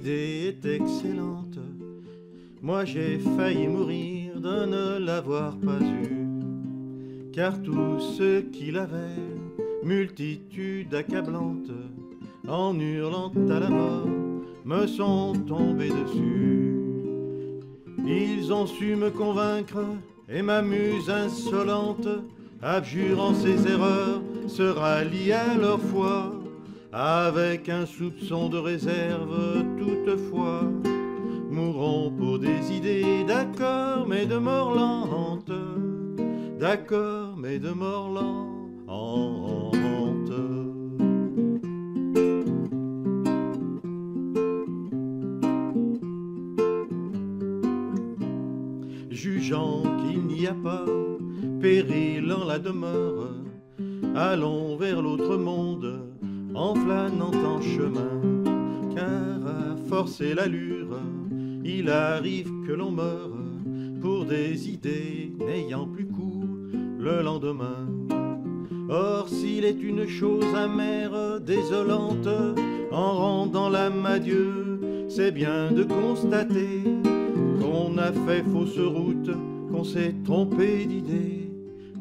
idée est excellente. Moi j'ai failli mourir de ne l'avoir pas eue, car tous ceux qui l'avaient, multitude accablante, en hurlant à la mort, me sont tombés dessus. Ils ont su me convaincre et ma muse insolente, abjurant ses erreurs, se rallie à leur foi, avec un soupçon de réserve toutefois. Mourront pour des idées, d'accord, mais de mort lente, d'accord, mais de mort lente. jugeant qu'il n'y a pas péril en la demeure, allons vers l'autre monde en flânant en chemin, car à forcer l'allure, il arrive que l'on meure pour des idées n'ayant plus cours le lendemain. Or, s'il est une chose amère, désolante, en rendant l'âme à Dieu, c'est bien de constater qu'on a fait fausse route, qu'on s'est trompé d'idées.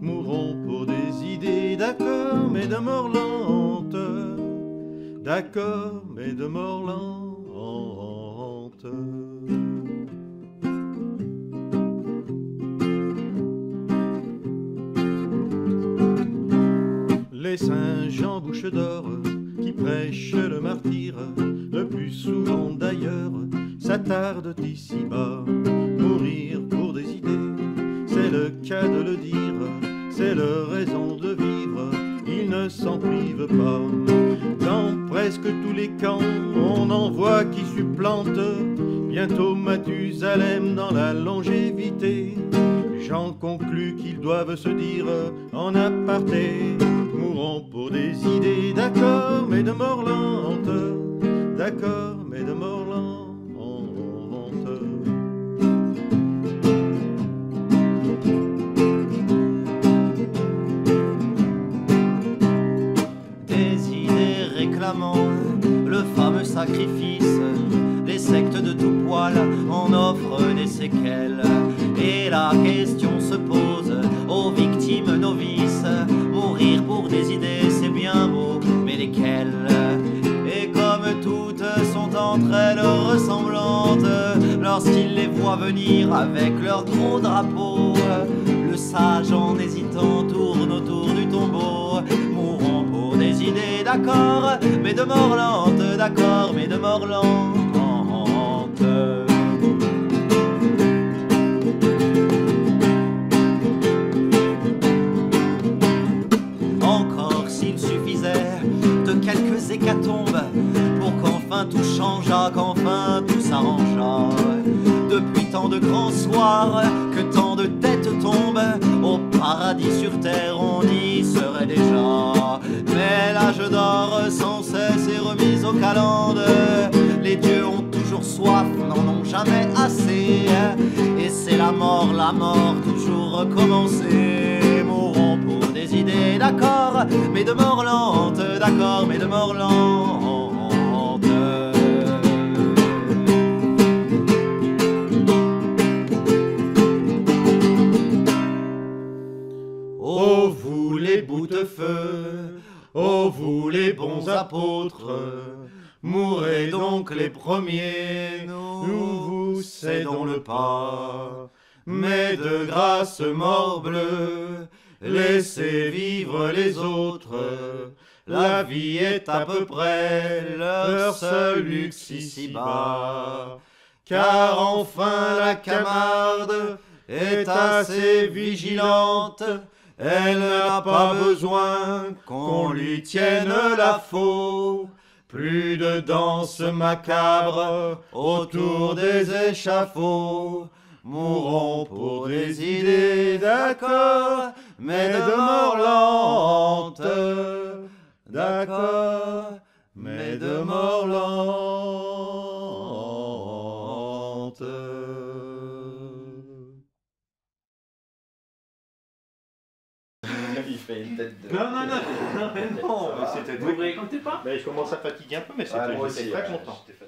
Mourons pour des idées, d'accord, mais de mort lente. D'accord, mais de mort lente. Les saints Jean Bouche d'Or qui prêchent le martyr, le plus souvent d'ailleurs, s'attardent ici-bas. Mourir pour des idées, c'est le cas de le dire, c'est leur raison de vivre, ils ne s'en privent pas. Presque tous les camps, on en voit qui supplantent bientôt Mathusalem dans la longévité. J'en conclus qu'ils doivent se dire en aparté Mourons pour des idées, d'accord, mais de mort lente, d'accord, mais de mort lente. Des idées réclamant les sectes de tout poil en offrent des séquelles. Et la question se pose aux victimes novices, mourir pour des idées c'est bien beau, mais lesquelles? Et comme toutes sont entre elles ressemblantes, lorsqu'ils les voient venir avec leur gros drapeau, le sage en hésitant tourne autour du tombeau, mourront pour des idées, d'accord, mais de mort d'accord, mais de mort lente. Encore s'il suffisait de quelques hécatombes pour qu'enfin tout changeât, qu'enfin tout s'arrangeât. Depuis tant de grands soirs, que tant de têtes tombent, au paradis sur terre on y serait déjà. Mais l'âge d'or sans cesse est remis aux calendes. Les dieux ont toujours soif, n'en ont jamais assez. Et c'est la mort, la mort, toujours recommencer. Mourront pour des idées, d'accord, mais de mort lente, d'accord, mais de mort lente. Oh vous les feu, oh vous les bons apôtres, mourrez donc les premiers, nous vous cédons le pas. Mais de grâce morbleu, laissez vivre les autres, la vie est à peu près leur seul luxe ici-bas. Car enfin la Camarde est assez vigilante, elle n'a pas besoin qu'on lui tienne la faux. Plus de danse macabre autour des échafauds. Mourront pour des idées, d'accord, mais de mort lente. D'accord, mais de mort lente. Il fait une tête de. Non, non, non, non, mais non. Ah, Vous c'était vous réécoutez pas Mais je commence à fatiguer un peu, mais c'était Ouais, moi aussi, très ouais. content. J'étais